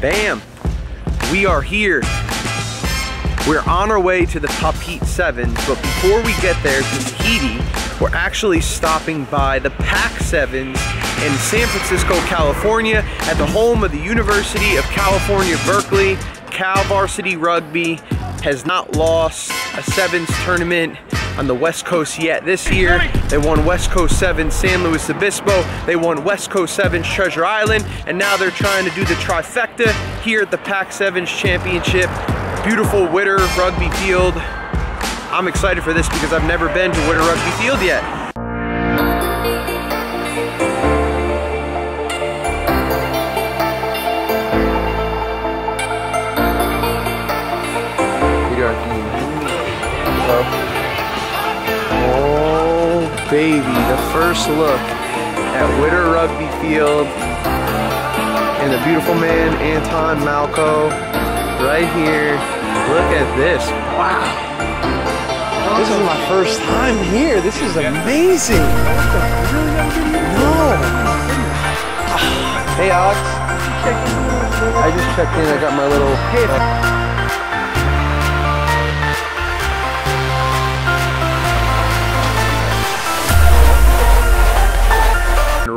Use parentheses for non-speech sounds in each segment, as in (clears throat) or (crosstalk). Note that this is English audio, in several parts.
Bam! We are here. We're on our way to the Heat 7, but before we get there to Tahiti, we're actually stopping by the Pac 7s in San Francisco, California, at the home of the University of California, Berkeley. Cal Varsity Rugby has not lost a sevens tournament on the West Coast yet this year. They won West Coast 7 San Luis Obispo. They won West Coast Sevens Treasure Island. And now they're trying to do the trifecta here at the Pac 7s Championship. Beautiful Witter Rugby Field. I'm excited for this because I've never been to Witter Rugby Field yet. Baby, the first look at Witter Rugby Field and the beautiful man, Anton Malco, right here. Look at this, wow. This is my first time here. This is amazing. No. Hey, Alex. I just checked in. I got my little.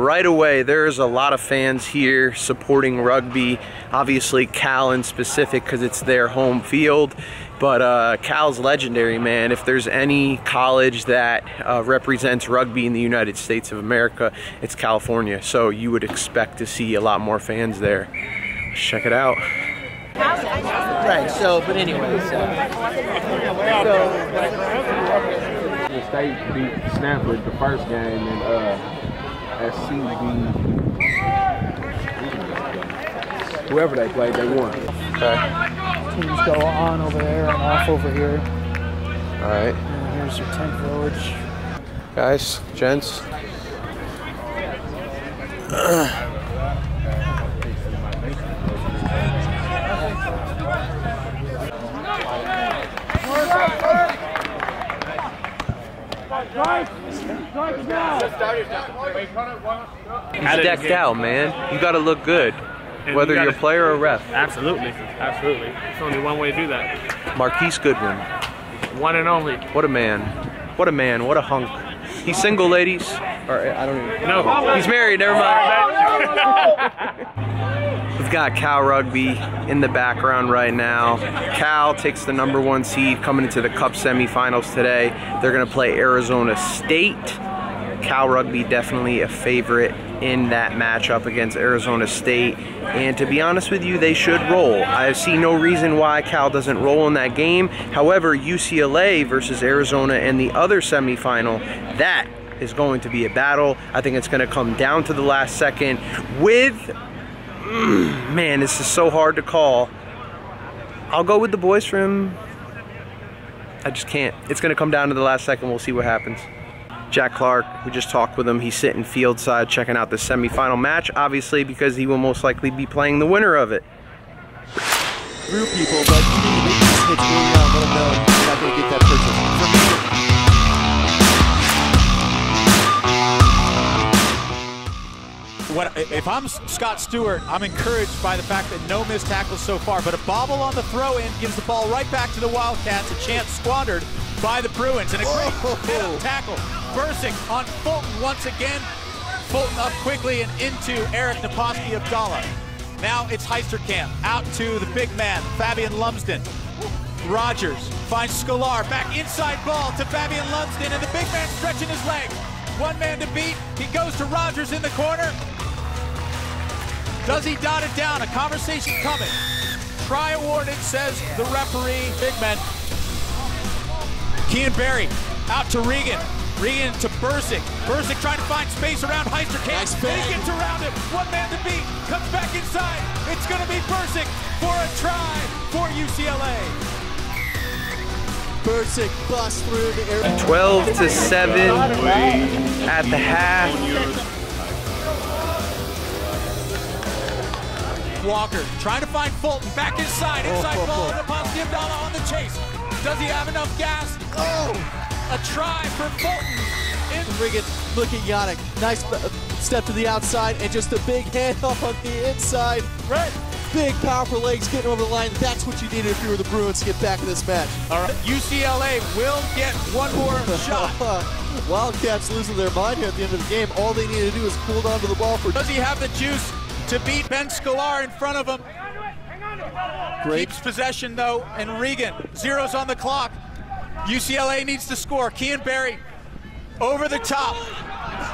Right away there's a lot of fans here supporting rugby. Obviously cal in specific because it's their home field. But uh, cal's legendary man. If there's any college that uh, represents rugby in the united states of america it's california. So you would expect to see a lot more fans there. Let's check it out. Right so but anyways uh, so. The state beat Stanford the first game and uh SCB. Whoever they played, they won. Okay. Teams go on over there and off over here. All right. And here's your tent village. Guys, gents. (clears throat) He's decked out, man. You got to look good, whether you you're a player or a ref. Absolutely, absolutely. It's only one way to do that. Marquise Goodwin. One and only. What a man. What a man. What a hunk. He's single, ladies. Or I don't even. No. He's married. Never mind. (laughs) We've got Cal Rugby in the background right now. Cal takes the number one seed coming into the Cup semifinals today. They're going to play Arizona State. Cal Rugby definitely a favorite in that matchup against Arizona State. And to be honest with you, they should roll. I see no reason why Cal doesn't roll in that game. However, UCLA versus Arizona in the other semifinal, that is going to be a battle. I think it's going to come down to the last second with Mm, man, this is so hard to call. I'll go with the boys from. I just can't. It's going to come down to the last second. We'll see what happens. Jack Clark, we just talked with him. He's sitting field side checking out the semifinal match, obviously, because he will most likely be playing the winner of it. Through people, but you need to make these hits early on, let them know you're not going to get that purchase. For if I'm Scott Stewart, I'm encouraged by the fact that no missed tackles so far, but a bobble on the throw-in gives the ball right back to the Wildcats, a chance squandered by the Bruins, and a great oh. hit-up tackle. Bursick on Fulton once again. Fulton up quickly and into Eric Naposki Abdallah. Now it's Heisterkamp out to the big man, Fabian Lumsden. Rogers finds Scalar back inside ball to Fabian Lumsden, and the big man stretching his legs. One man to beat. He goes to Rogers in the corner. Does he dot it down? A conversation coming. Try awarded, says the referee. Big man. Kean Barry out to Regan. Regan to Bursick. Bursick trying to find space around Heisterkamp. Nice and he gets around it. One man to beat. Comes back inside. It's going to be Bursick for a try for UCLA. Bursick busts through the air. 12 to 7 at the half. Walker trying to find Fulton back inside. Oh, inside oh, oh. ball. oh. Naposki Abdallah on the chase. Does he have enough gas? Oh! A try for Fulton. In Regan, look at Yannick. Nice uh, step to the outside and just a big hand (laughs) on the inside. Right. big, powerful legs getting over the line. That's what you needed if you were the Bruins to get back in this match. All right. UCLA will get one more (laughs) shot. Wildcats losing their mind here at the end of the game. All they need to do is hold down to the ball for Does he have the juice to beat Ben Scalar in front of him? Great. Keeps possession though, and Regan zeros on the clock. UCLA needs to score. Kean Barry over the top.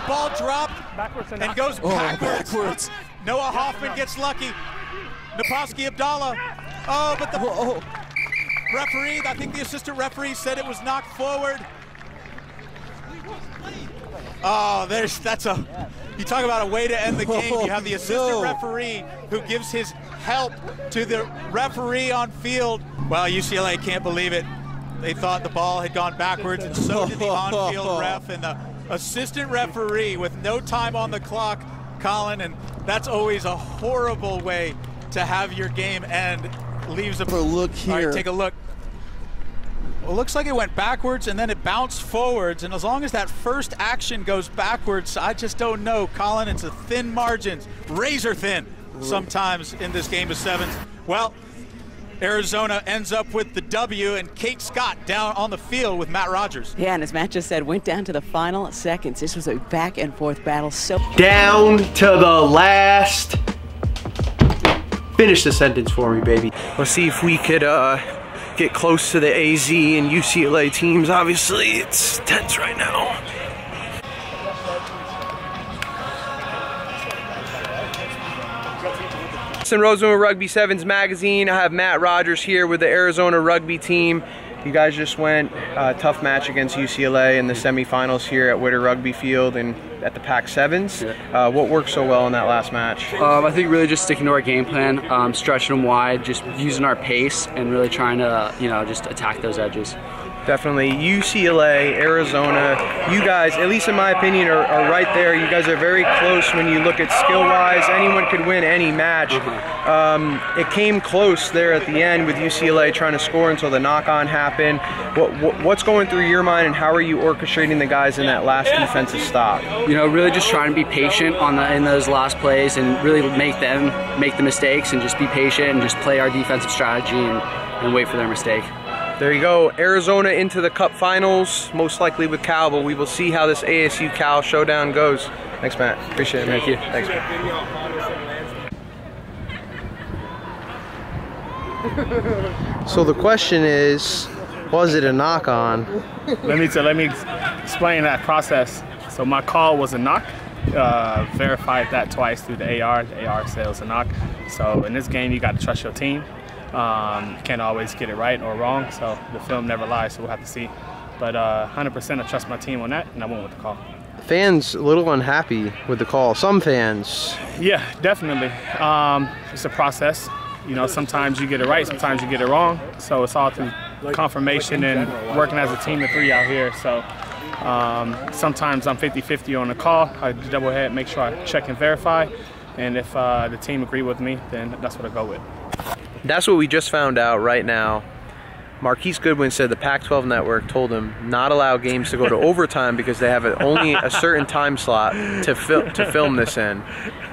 Ball dropped Backwards and and goes Oh, backwards. backwards. Noah Hoffman gets lucky. Naposki Abdallah. Oh, but the Oh, referee, I think the assistant referee said it was knocked forward. Oh, there's that's a you talk about a way to end the (laughs) game. You have the assistant No. referee who gives his help to the referee on field. Well, UCLA can't believe it. They thought the ball had gone backwards, and so did the on-field (laughs) ref and the assistant referee with no time on the clock, Colin. And that's always a horrible way to have your game end. Leaves a look here. right, take a look. Well, it looks like it went backwards and then it bounced forwards. And as long as that first action goes backwards, I just don't know, Colin. It's a thin margins, razor thin, sometimes in this game of sevens. Well, Arizona ends up with the W, and Kate Scott down on the field with Matt Rogers. Yeah, and as Matt just said, went down to the final seconds. This was a back and forth battle. So Down to the last. Finish the sentence for me, baby. Let's see if we could uh, get close to the AZ and UCLA teams. Obviously, it's tense right now. St. Rosemont Rugby Sevens magazine. I have Matt Rogers here with the Arizona rugby team. You guys just went uh, tough match against UCLA in the semifinals here at Witter Rugby Field and at the Pac Sevens. Uh, what worked so well in that last match? Um, I think really just sticking to our game plan, um, stretching them wide, just using our pace, and really trying to, you know, just attack those edges. Definitely UCLA, Arizona. You guys, at least in my opinion, are, are right there. You guys are very close when you look at skill-wise. Anyone could win any match. Um, it came close there at the end with UCLA trying to score until the knock-on happened. What, what, what's going through your mind, and how are you orchestrating the guys in that last defensive stop? You know, really just trying to be patient on the in those last plays and really make them make the mistakes and just be patient and just play our defensive strategy and, and wait for their mistake. There you go, Arizona into the Cup Finals, most likely with Cal, but we will see how this ASU Cal showdown goes. Thanks, Matt. Appreciate it, man. Thank you. Thanks, man. (laughs) So the question is, was it a knock on? Let me, so let me explain that process. So my call was a knock. Uh, verified that twice through the AR. The AR said it was a knock. So in this game, you got to trust your team. Um, can't always get it right or wrong. So the film never lies. So we'll have to see. But uh, 100% I trust my team on that, and I went with the call. Fans a little unhappy with the call. Some fans. Yeah, definitely. Um, it's a process. You know, sometimes you get it right, sometimes you get it wrong. So it's all through confirmation and working as a team of three out here. So um, sometimes I'm 50-50 on the call. I double head, make sure I check and verify. And if uh, the team agree with me, then that's what I go with. That's what we just found out right now. Marquise Goodwin said the Pac-12 network told him not allow games to go to overtime because they have only a certain time slot to fil- to film this in,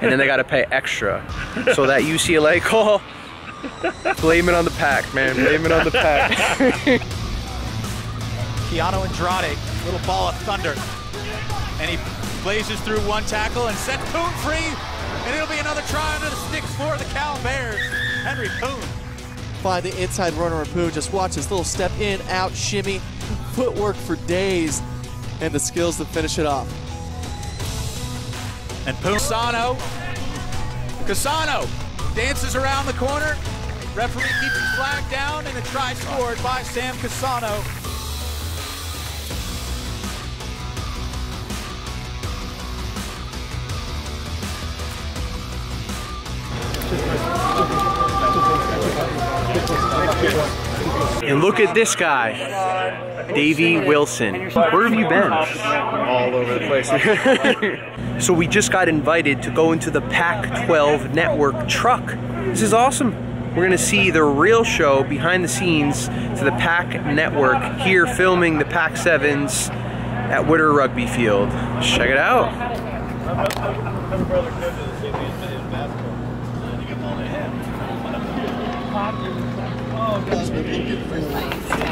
and then they got to pay extra. So that UCLA (laughs) call, blame it on the Pac, man. Blame it on the Pac. (laughs) Keanu Andrade, little ball of thunder. And he blazes through one tackle and sets Poon free. And it'll be another try under the sticks for the Cal Bears. Henry Poon. find the inside runner of Poon. Just watch his little step in, out, shimmy, footwork for days, and the skills to finish it off. And Poon. Casano. Casano dances around the corner. Referee keeps his flag down and a try scored by Sam Casano. And look at this guy, Davey Wilson. Where have you been? All over the place. (laughs) so we just got invited to go into the Pac-12 network truck. This is awesome. We're gonna see the real show behind the scenes to the Pac network here filming the Pac Sevens at Witter Rugby Field. Check it out.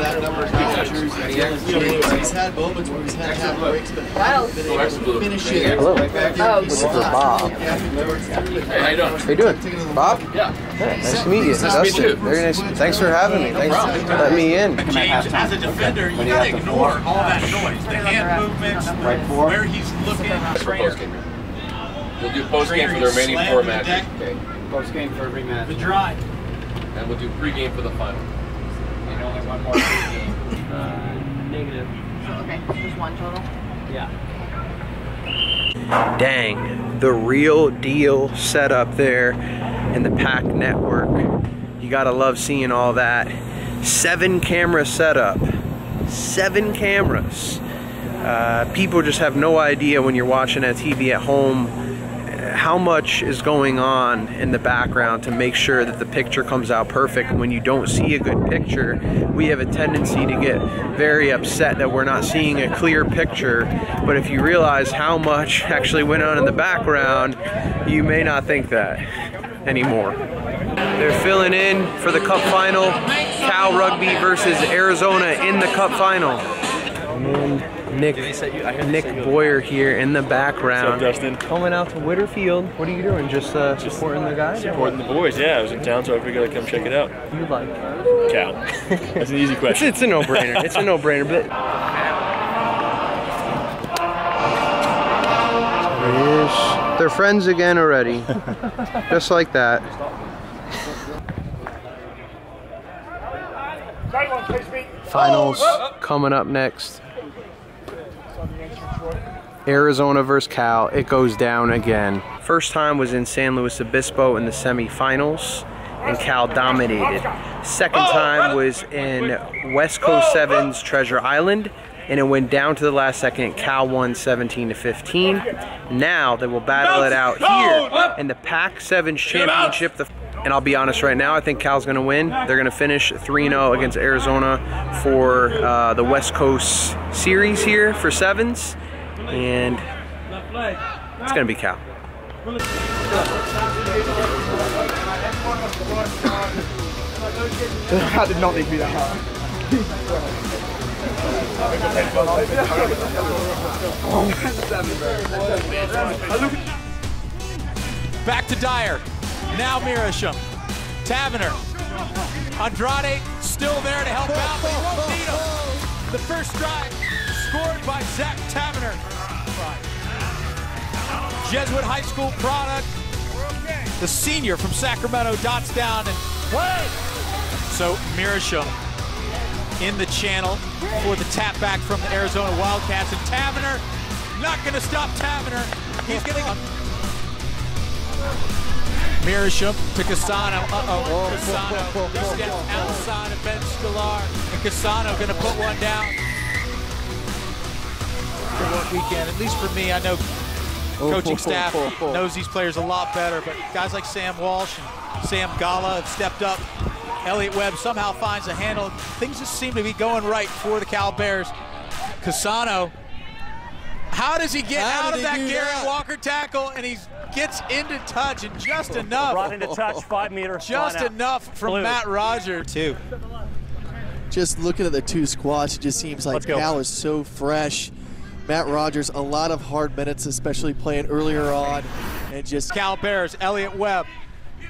That number nine jersey. He's had moments where he's had half breaks, but hasn't been able to finish it. Hello. Back there, he's Bob. Hey, how you doing? How you doing? Bob? Yeah. Nice to meet you. To Dustin. Very nice. Thanks for having me. Thanks for letting me in. James, as a defender, you gotta ignore all that noise. The hand movements, where he's looking. We'll do post game for the remaining four matches. Okay. Post game for every match. The drive. And we'll do pregame for the final. And only one more game. Uh, negative. Okay, just one total? Yeah. Dang, the real deal setup there in the Pac Network. You gotta love seeing all that. Seven camera setup. Seven cameras. Uh, people just have no idea when you're watching a TV at home how much is going on in the background to make sure that the picture comes out perfect. When you don't see a good picture, we have a tendency to get very upset that we're not seeing a clear picture. But if you realize how much (laughs) actually went on in the background, you may not think that anymore. They're filling in for the Cup final. Cal Rugby versus Arizona in the Cup final. And Nick, Nick Boyer here in the background. What's up, Dustin? Coming out to Witterfield. What are you doing? Just uh, supporting the guys? Supporting the boys, yeah. I was in town, so I figured I'd come check it out. You like? Cow. (laughs) That's an easy question. it's a no-brainer. It's a no-brainer. But there. They're friends again already. Just like that. Finals coming up next. Arizona versus Cal. It goes down again. First time was in San Luis Obispo in the semifinals, and Cal dominated. Second time was in West Coast Sevens Treasure Island, and it went down to the last second. Cal won 17 to 15. Now they will battle it out here in the Pac Sevens Championship. The and I'll be honest right now, I think Cal's going to win. They're going to finish 3-0 against Arizona for uh, the West Coast Series here for sevens. And it's going to be Cal. (laughs) I did not think it'd be that hard. Back to Dyer. Now Mirisham. Tavener. Andrade still there to help out, but he won't need him. The first drive scored by Zach Tavener. Jesuit High School product. The senior from Sacramento dots down and play. So Mirisham in the channel for the tap back from the Arizona Wildcats. And Tavener not going to stop Tavener. He's getting... Mirisham to Casano. Uh-oh. Casano steps outside of Ben Scalar. And Casano going to put one down. For what weekend, at least for me, I know oh, coaching staff knows these players a lot better, but guys like Sam Walsh and Sam Gala have stepped up. Elliot Webb somehow finds a handle. Things just seem to be going right for the Cal Bears. Casano, how does he get How out of that do Garrett that? Walker tackle and he gets into touch and just enough. Brought into touch, five meter. Just line out. enough from Blue. Matt Roger. Two. Just looking at the two squads, it just seems like Cal is so fresh. Matt Rogers, a lot of hard minutes, especially playing earlier on, and just Cal Bears, Elliot Webb,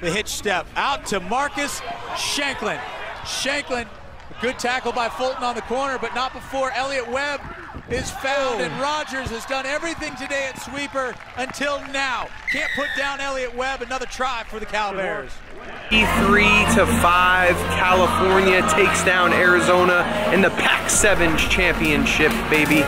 the hitch step out to Marcus Shanklin. Shanklin, a good tackle by Fulton on the corner, but not before Elliot Webb is found, and oh. Rogers has done everything today at sweeper until now. Can't put down Elliot Webb. Another try for the Cal Bears. Three to five, California takes down Arizona in the Pac Sevens Championship, baby.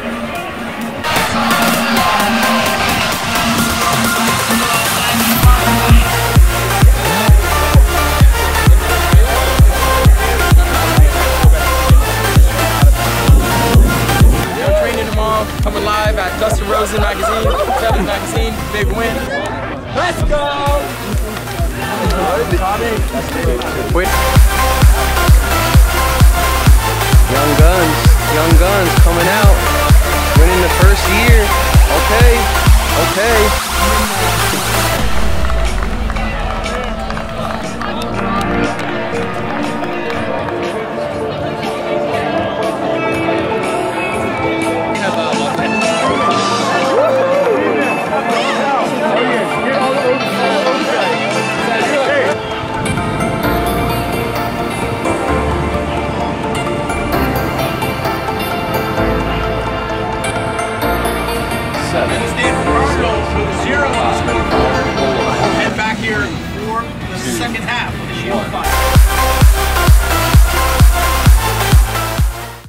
Coming live at Dustin Rosen Magazine, Sevens Magazine, big win. Let's go! Wait. Young Guns, Young Guns coming out, winning the first year. Okay, okay.